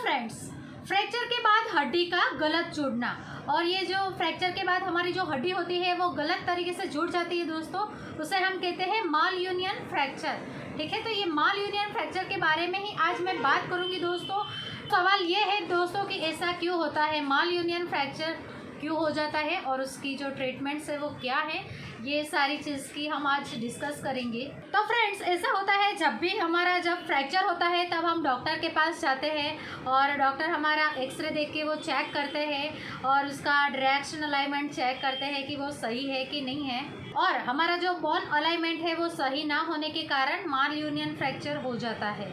Friends fracture के बाद हड्डी का गलत जुड़ना। और ये जो फ्रैक्चर के बाद हमारी जो हड्डी होती है, वो गलत तरीके से जुड़ जाती है दोस्तों, उसे हम कहते हैं माल यूनियन फ्रैक्चर ठीक है तो ये माल यूनियन फ्रैक्चर के बारे में ही आज मैं बात करूँगी दोस्तों। सवाल ये है दोस्तों कि ऐसा क्यों होता है? माल यूनियन फ्रैक्चर क्यों हो जाता है और उसकी जो ट्रीटमेंट्स है वो क्या है, ये सारी चीज़ की हम आज डिस्कस करेंगे। तो फ्रेंड्स ऐसा होता है, जब भी हमारा जब फ्रैक्चर होता है, तब हम डॉक्टर के पास जाते हैं और डॉक्टर हमारा एक्सरे देख के वो चेक करते हैं और उसका डायरेक्शन अलाइनमेंट चेक करते हैं कि वो सही है कि नहीं है। और हमारा जो बोन अलाइनमेंट है वो सही ना होने के कारण माल यूनियन फ्रैक्चर हो जाता है।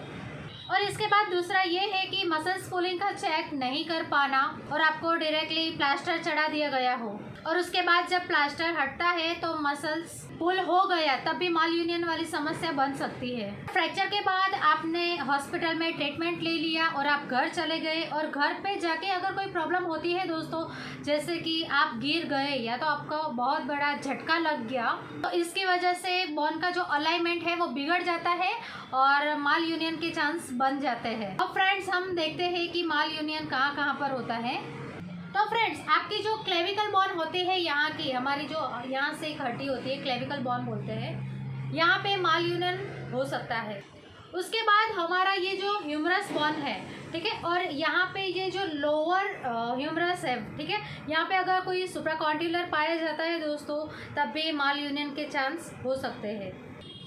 और इसके बाद दूसरा ये है कि मसल स्कूलिंग का चेक नहीं कर पाना और आपको डायरेक्टली प्लास्टर चढ़ा दिया गया हो। और उसके बाद जब प्लास्टर हटता है तो मसल्स पुल हो गया, तब भी माल यूनियन वाली समस्या बन सकती है। फ्रैक्चर के बाद आपने हॉस्पिटल में ट्रीटमेंट ले लिया और आप घर चले गए और घर पे जाके अगर कोई प्रॉब्लम होती है दोस्तों, जैसे कि आप गिर गए या तो आपको बहुत बड़ा झटका लग गया तो इसकी वजह से बोन का जो अलाइनमेंट है वो बिगड़ जाता है और माल यूनियन के चांस बन जाते हैं। अब फ्रेंड्स हम देखते हैं कि माल यूनियन कहाँ कहाँ पर होता है। तो फ्रेंड्स आपकी जो क्लेविकल बॉन होते हैं यहाँ की, हमारी जो, यहाँ से एक हड्डी होती है क्लेविकल बॉन बोलते हैं, यहाँ पे माल यूनियन हो सकता है। उसके बाद हमारा ये जो ह्यूमरस बॉन है, ठीक है, और यहाँ पे ये जो लोअर ह्यूमरस है, ठीक है, यहाँ पे अगर कोई सुप्राकॉन्टिलर पाया जाता है दोस्तों, तब भी माल यूनियन के चांस हो सकते हैं।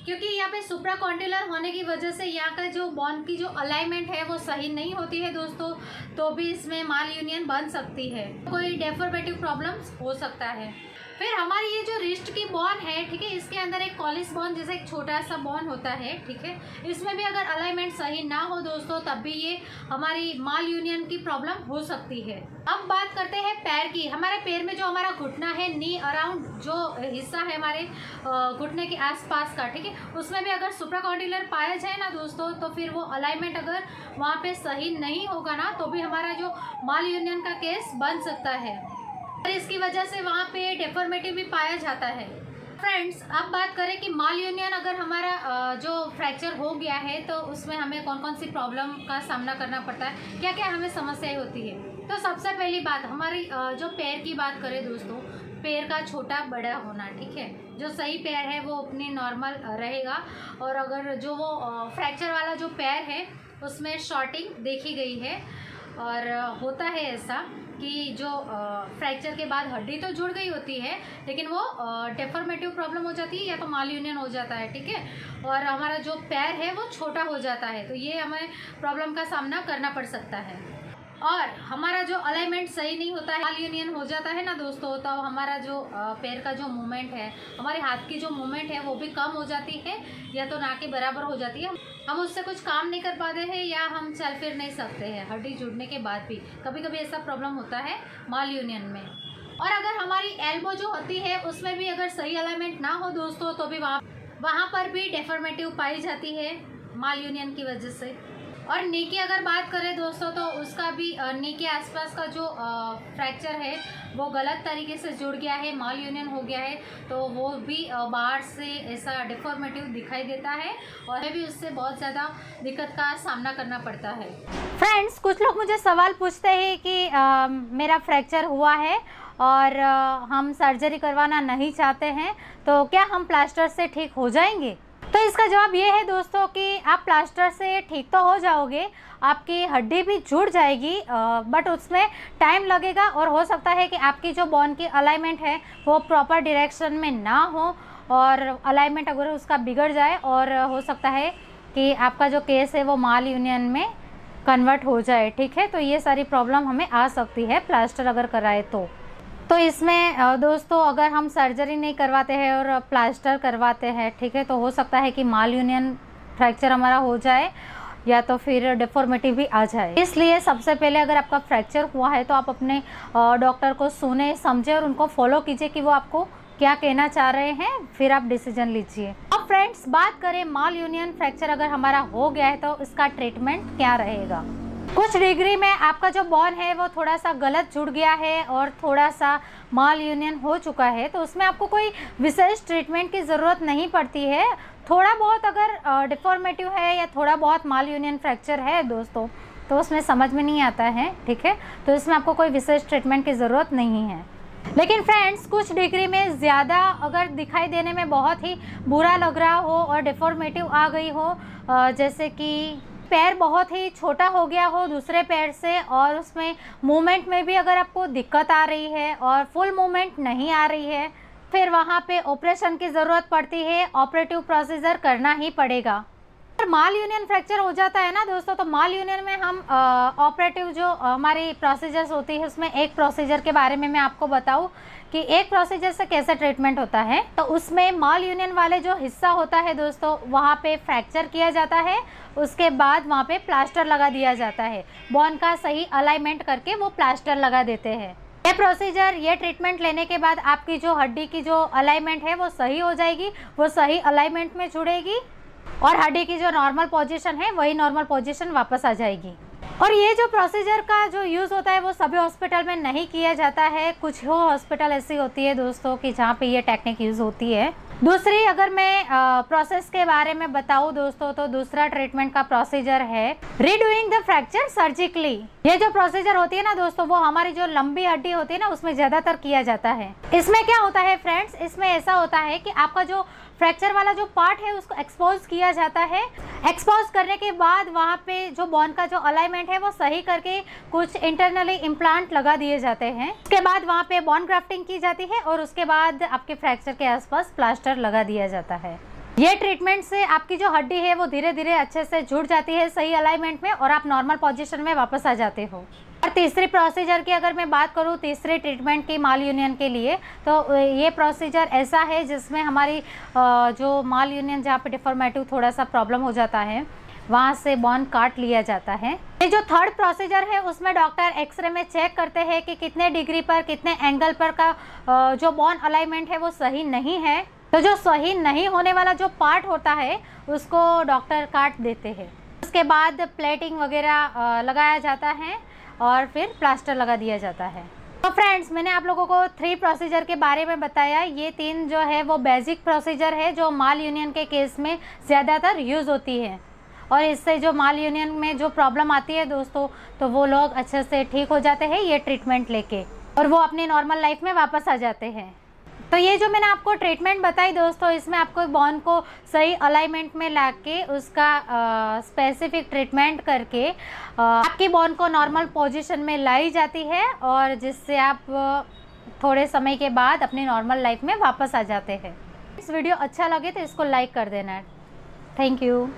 क्योंकि यहाँ पे सुप्रा कॉन्टिलर होने की वजह से यहाँ का जो बॉन की जो अलाइनमेंट है वो सही नहीं होती है दोस्तों तो भी इसमें माल यूनियन बन सकती है। कोई डेफोर्मेटिव प्रॉब्लम्स हो सकता है। फिर हमारी ये जो रिस्ट की बॉन है, ठीक है, इसके अंदर एक कॉलिस बॉन जैसे एक छोटा सा बॉन होता है, ठीक है। इसमें भी अगर अलाइनमेंट सही ना हो दोस्तों, तब भी ये हमारी माल यूनियन की प्रॉब्लम हो सकती है। अब बात करते हैं पैर की। हमारे पैर में जो हमारा घुटना है नी अराउंड जो हिस्सा है हमारे घुटने के आसपास का, ठीक है, उसमें भी अगर सुप्राकॉन्डिलर पाया जाए ना दोस्तों तो फिर वो अलाइनमेंट अगर वहाँ पे सही नहीं होगा ना तो भी हमारा जो माल यूनियन का केस बन सकता है। और इसकी वजह से वहाँ पे डेफॉर्मेटिव भी पाया जाता है। फ्रेंड्स अब बात करें कि माल यूनियन अगर हमारा जो फ्रैक्चर हो गया है तो उसमें हमें कौन कौन सी प्रॉब्लम का सामना करना पड़ता है? क्या क्या हमें समस्याएँ होती है? तो सबसे पहली बात, हमारी जो पैर की बात करें दोस्तों पैर का छोटा बड़ा होना, ठीक है? जो सही पैर है, वो अपने नॉर्मल रहेगा। और अगर जो वो फ्रैक्चर वाला जो पैर है, उसमें शॉर्टिंग देखी गई है। और होता है ऐसा। कि जो फ्रैक्चर के बाद हड्डी तो जुड़ गई होती है, लेकिन वो डेफॉर्मेटिव प्रॉब्लम हो जाती है या तो माल यूनियन हो जाता है, ठीक है? और हमारा जो पैर है वो छोटा हो जाता है तो ये हमें प्रॉब्लम का सामना करना पड़ सकता है। और हमारा जो अलाइनमेंट सही नहीं होता है माल यूनियन हो जाता है ना दोस्तों तो हमारा जो पैर का जो मूवमेंट है, हमारे हाथ की जो मूवमेंट है, वो भी कम हो जाती है, या तो ना के बराबर हो जाती है। हम उससे कुछ काम नहीं कर पाते हैं, या हम चल फिर नहीं सकते हैं, हड्डी जुड़ने के बाद भी। कभी कभी ऐसा प्रॉब्लम होता है माल यूनियन में। और अगर हमारी एल्बो जो होती है, उसमें भी अगर सही अलाइनमेंट ना हो दोस्तों तो भी वहाँ वहाँ पर भी डेफॉर्मेटिव पाई जाती है माल यूनियन की वजह से। और नी की अगर बात करें दोस्तों तो उसका भी नी के आसपास का जो फ्रैक्चर है वो गलत तरीके से जुड़ गया है माल यूनियन हो गया है तो वो भी बाहर से ऐसा डिफॉर्मेटिव दिखाई देता है और भी उससे बहुत ज़्यादा दिक्कत का सामना करना पड़ता है। फ्रेंड्स कुछ लोग मुझे सवाल पूछते हैं कि आ, मेरा फ्रैक्चर हुआ है और आ, हम सर्जरी करवाना नहीं चाहते हैं तो क्या हम प्लास्टर से ठीक हो जाएँगे? तो इसका जवाब ये है दोस्तों कि आप प्लास्टर से ठीक तो हो जाओगे, आपकी हड्डी भी जुड़ जाएगी बट उसमें टाइम लगेगा और हो सकता है कि आपकी जो बॉन की अलाइनमेंट है, वो प्रॉपर डायरेक्शन में ना हो और अलाइनमेंट अगर उसका बिगड़ जाए और हो सकता है कि आपका जो केस है वो माल यूनियन में कन्वर्ट हो जाए, ठीक है? तो ये सारी प्रॉब्लम हमें आ सकती है प्लास्टर अगर कराए तो। तो इसमें दोस्तों, अगर हम सर्जरी नहीं करवाते हैं और प्लास्टर करवाते हैं, ठीक है तो हो सकता है कि माल यूनियन फ्रैक्चर हमारा हो जाए या तो फिर डिफॉर्मिटी भी आ जाए। इसलिए सबसे पहले अगर आपका फ्रैक्चर हुआ है तो आप अपने डॉक्टर को सुने, समझे और उनको फॉलो कीजिए कि वो आपको क्या कहना चाह रहे हैं, फिर आप डिसीज़न लीजिए। अब फ्रेंड्स, बात करें माल यूनियन फ्रैक्चर अगर हमारा हो गया है तो इसका ट्रीटमेंट क्या रहेगा? कुछ डिग्री में आपका जो बॉन है वो थोड़ा सा गलत जुड़ गया है और थोड़ा सा माल यूनियन हो चुका है तो उसमें आपको कोई विशेष ट्रीटमेंट की ज़रूरत नहीं पड़ती है। थोड़ा बहुत अगर डिफॉर्मेटिव है या थोड़ा बहुत माल यूनियन फ्रैक्चर है दोस्तों तो उसमें समझ में नहीं आता है, ठीक है? तो इसमें आपको कोई विशेष ट्रीटमेंट की ज़रूरत नहीं है। लेकिन फ्रेंड्स, कुछ डिग्री में ज़्यादा अगर दिखाई देने में बहुत ही बुरा लग रहा हो और डिफॉर्मेटिव आ गई हो जैसे कि पैर बहुत ही छोटा हो गया हो दूसरे पैर से और उसमें मूवमेंट में भी अगर आपको दिक्कत आ रही है और फुल मूवमेंट नहीं आ रही है, फिर वहाँ पे ऑपरेशन की ज़रूरत पड़ती है ऑपरेटिव प्रोसीजर करना ही पड़ेगा। माल यूनियन फ्रैक्चर हो जाता है ना दोस्तों तो माल यूनियन में हम ऑपरेटिव जो हमारी प्रोसीजर्स होती है, उसमें एक प्रोसीजर के बारे में मैं आपको बताऊँ कि एक प्रोसीजर से कैसे ट्रीटमेंट होता है। तो उसमें माल यूनियन वाले जो हिस्सा होता है दोस्तों, वहाँ पे फ्रैक्चर किया जाता है, उसके बाद वहाँ पे प्लास्टर लगा दिया जाता है। बॉन का सही अलाइनमेंट करके वो प्लास्टर लगा देते हैं। ये प्रोसीजर ये ट्रीटमेंट लेने के बाद आपकी जो हड्डी की जो अलाइनमेंट है, वो सही हो जाएगी, वो सही अलाइनमेंट में जुड़ेगी। और हड्डी की जो नॉर्मल पोजीशन है, वही नॉर्मल पोजीशन वापस आ जाएगी। और ये जो प्रोसीजर का जो यूज़ होता है, वो सभी हॉस्पिटल में नहीं किया जाता है। कुछ हो हॉस्पिटल ऐसी होती है दोस्तों कि जहाँ पे ये टेक्निक यूज़ होती है। दूसरी, अगर मैं प्रोसेस के बारे में बताऊँ दोस्तों तो दूसरा ट्रीटमेंट का प्रोसीजर है रीडूइंग द फ्रैक्चर सर्जिकली ये जो प्रोसीजर होती है ना दोस्तों, वो हमारी जो लंबी हड्डी होती है ना, उसमें ज़्यादातर किया जाता है। इसमें क्या होता है फ्रेंड्स इसमें ऐसा होता है कि आपका जो फ्रैक्चर वाला जो पार्ट है, उसको एक्सपोज किया जाता है। एक्सपोज करने के बाद वहाँ पे जो बॉन का जो अलाइनमेंट है, वो सही करके कुछ इंटरनली इम्प्लांट लगा दिए जाते हैं। उसके बाद वहाँ पे बॉन ग्राफ्टिंग की जाती है और उसके बाद आपके फ्रैक्चर के आसपास प्लास्टर लगा दिया जाता है। ये ट्रीटमेंट से आपकी जो हड्डी है, वो धीरे धीरे अच्छे से जुड़ जाती है सही अलाइनमेंट में और आप नॉर्मल पोजिशन में वापस आ जाते हो। तीसरी प्रोसीजर की अगर मैं बात करूँ, तीसरे ट्रीटमेंट की माल यूनियन के लिए तो ये प्रोसीजर ऐसा है जिसमें हमारी जो माल यूनियन जहाँ पे डिफॉर्मेटिव थोड़ा सा प्रॉब्लम हो जाता है, वहाँ से बॉन काट लिया जाता है। ये जो थर्ड प्रोसीजर है, उसमें डॉक्टर एक्सरे में चेक करते हैं कि कितने डिग्री पर, कितने एंगल पर का जो बॉन अलाइनमेंट है वो सही नहीं है। तो जो सही नहीं होने वाला जो पार्ट होता है, उसको डॉक्टर काट देते हैं। उसके बाद प्लेटिंग वगैरह लगाया जाता है। और फिर प्लास्टर लगा दिया जाता है। तो फ्रेंड्स मैंने आप लोगों को थ्री प्रोसीजर के बारे में बताया। ये तीन जो है, वो बेसिक प्रोसीजर है, जो माल यूनियन के केस में ज़्यादातर यूज़ होती है। और इससे जो माल यूनियन में जो प्रॉब्लम आती है दोस्तों तो वो लोग अच्छे से ठीक हो जाते हैं ये ट्रीटमेंट लेके। और वो अपने नॉर्मल लाइफ में वापस आ जाते हैं। तो ये जो मैंने आपको ट्रीटमेंट बताई दोस्तों इसमें आपको बॉन को सही अलाइनमेंट में ला के उसका स्पेसिफिक ट्रीटमेंट करके आ, आपकी बॉन को नॉर्मल पोजीशन में लाई जाती है और जिससे आप थोड़े समय के बाद अपनी नॉर्मल लाइफ में वापस आ जाते हैं। इस वीडियो अच्छा लगे तो इसको लाइक कर देना। Thank you